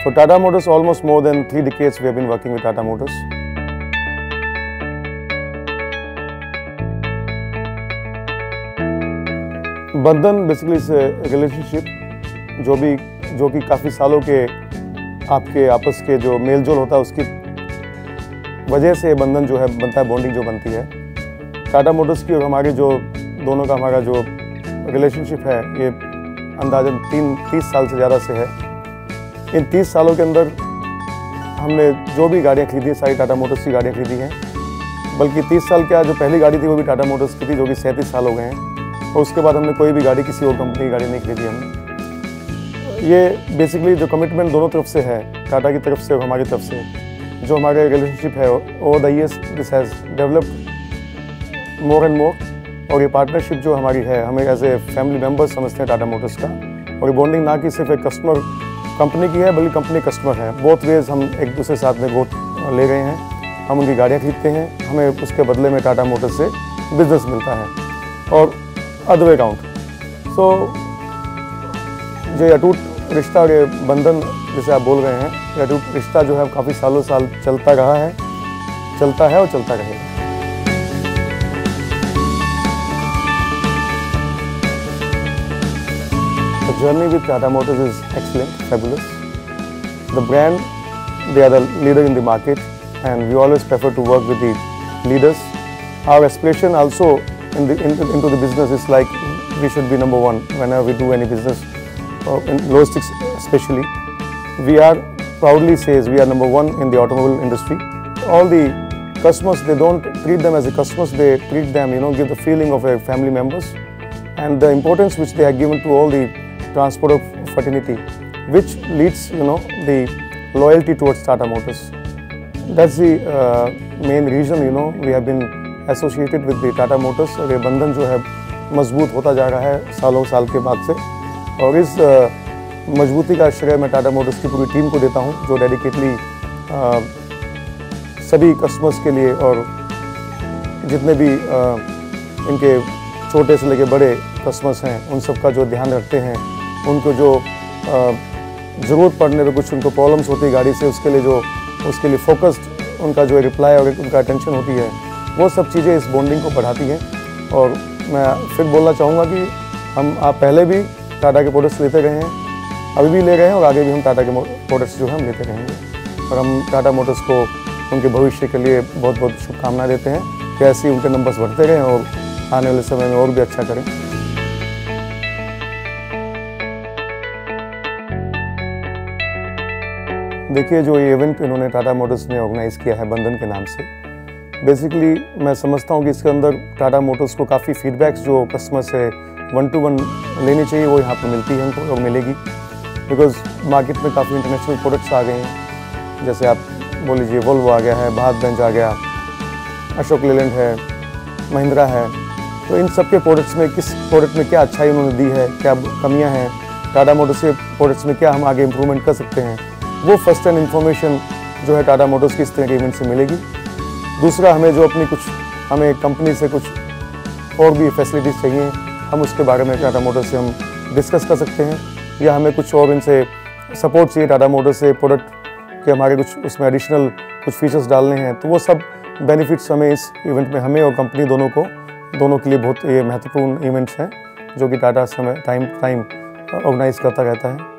So Tata Motors, almost more than three decades we have been working with Tata Motors. Bandhan basically से relationship जो भी जो कि काफ़ी सालों के आपके आपस के जो मेल जोल होता है उसकी वजह से बंधन जो है बनता है बॉन्डिंग जो बनती है टाटा मोटर्स की और हमारी जो दोनों का हमारा जो रिलेशनशिप है ये अंदाजन तीन तीस साल से ज़्यादा से है इन तीस सालों के अंदर हमने जो भी गाड़ियाँ खरीदी सारी टाटा मोटर्स की गाड़ियाँ खरीदी हैं। बल्कि तीस साल क्या जो पहली गाड़ी थी वो भी टाटा मोटर्स की थी, जो कि सैंतीस साल हो गए हैं। और उसके बाद हमने कोई भी गाड़ी, किसी और कंपनी की गाड़ी नहीं खरीदी हमने। ये बेसिकली जो कमिटमेंट दोनों तरफ़ से है टाटा की तरफ़ से और हमारी तरफ़ से, जो हमारे रिलेशनशिप है over the years this has developed more and more और ये पार्टनरशिप जो हमारी है, हमें एज ए फैमिली मेंबर्स समझते हैं टाटा मोटर्स का। और ये बॉन्डिंग ना कि सिर्फ़ एक कस्टमर कंपनी की है, बल्कि कंपनी कस्टमर है। बोथ वेज हम एक दूसरे साथ में गोट ले गए हैं। हम उनकी गाड़ियाँ खरीदते हैं। हमें उसके बदले में टाटा मोटर्स से बिज़नेस मिलता है। और अदर वे काउंट सो जो अटूट रिश्ता और ये बंधन, जैसे आप बोल रहे हैं अटूट रिश्ता जो है, काफ़ी सालों साल चलता रहा है। चलता है और चलता रहेगा। The journey with Tata Motors is excellent, fabulous. The brand, they are the leader in the market and we always prefer to work with the leaders. Our aspiration also in the, in, into the business is like we should be number one whenever we do any business, uh, in logistics especially. We are proudly says we are number one in the automobile industry. All the customers, they don't treat them as the customers, they treat them, you know, give the feeling of a family members and the importance which they are given to all the transport of fraternity, which leads, you know, the loyalty towards Tata Motors. That's the uh, main reason, you know, we have been associated with the Tata Motors ये बंधन जो है मज़बूत होता जा रहा है सालों साल के बाद से और इस मजबूती का श्रेय मैं टाटा मोटर्स की पूरी टीम को देता हूँ जो डेडिकेटली सभी कस्टमर्स के लिए और जितने भी आ, इनके छोटे से लेके बड़े कस्टमर्स हैं उन सब का जो ध्यान रखते हैं उनको जो ज़रूरत पड़ने पर कुछ उनको प्रॉब्लम्स होती है गाड़ी से, उसके लिए जो, उसके लिए फोकस्ड उनका जो रिप्लाई और उनका अटेंशन होती है, वो सब चीज़ें इस बॉन्डिंग को बढ़ाती हैं। और मैं फिर बोलना चाहूँगा कि हम, आप पहले भी टाटा के प्रोडक्ट्स लेते रहे हैं, अभी भी ले रहे हैं और आगे भी हम टाटा के प्रोडक्ट्स जो है हम लेते रहेंगे। और हम टाटा मोटर्स को उनके भविष्य के लिए बहुत बहुत शुभकामनाएँ देते हैं कि ऐसे ही उनके नंबर्स बढ़ते रहें और आने वाले समय में और भी अच्छा करें। देखिए, जो इवेंट इन्होंने टाटा मोटर्स ने ऑर्गेनाइज़ किया है बंधन के नाम से बेसिकली मैं समझता हूँ कि इसके अंदर टाटा मोटर्स को काफ़ी फीडबैक्स जो कस्टमर से वन टू वन लेनी चाहिए, वो यहाँ पर मिलती है हमको और मिलेगी। बिकॉज़ मार्केट में काफ़ी इंटरनेशनल प्रोडक्ट्स आ गए हैं। जैसे आप बोल लीजिए वोल्वो आ गया है भारत बेंच आ गया अशोक लेलैंड है महिंद्रा है। तो इन सब के प्रोडक्ट्स में किस प्रोडक्ट में क्या अच्छाई उन्होंने दी है, क्या कमियाँ हैं टाटा मोटर्स के प्रोडक्ट्स में क्या हम आगे इम्प्रूवमेंट कर सकते हैं? वो फ़र्स्ट एंड इन्फॉर्मेशन जो है टाटा मोटर्स की इस तरह के इवेंट से मिलेगी। दूसरा, हमें जो अपनी कुछ, हमें कंपनी से कुछ और भी फैसिलिटीज़ चाहिए, हम उसके बारे में टाटा मोटर्स से हम डिस्कस कर सकते हैं। या हमें कुछ और इनसे सपोर्ट चाहिए टाटा मोटर्स से प्रोडक्ट के हमारे कुछ, उसमें एडिशनल कुछ फीचर्स डालने हैं तो वो सब बेनिफिट्स हमें इस इवेंट में, हमें और कंपनी दोनों को, दोनों के लिए बहुत ये महत्वपूर्ण इवेंट्स हैं, जो कि टाटा समय टाइम टाइम ऑर्गेनाइज करता रहता है।